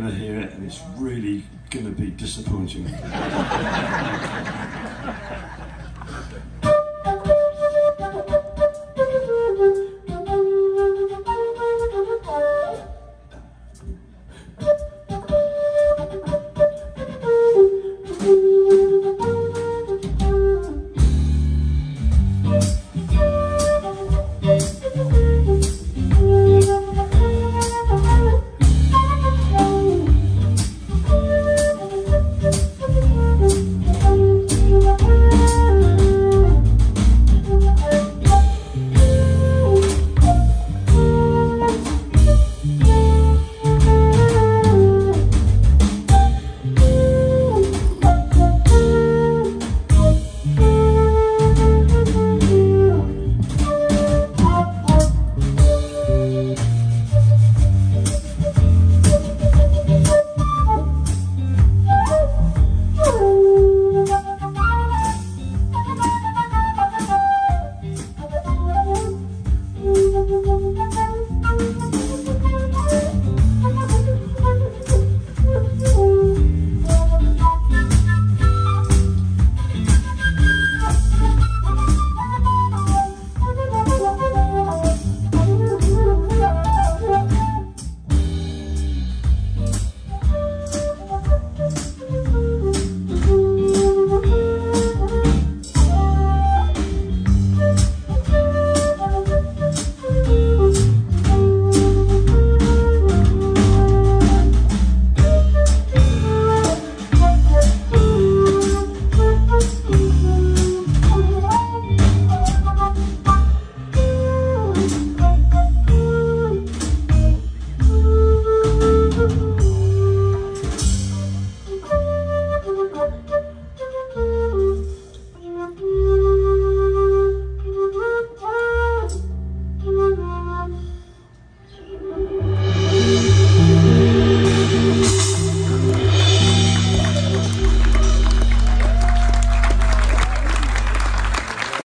going to hear it, and it's really going to be disappointing.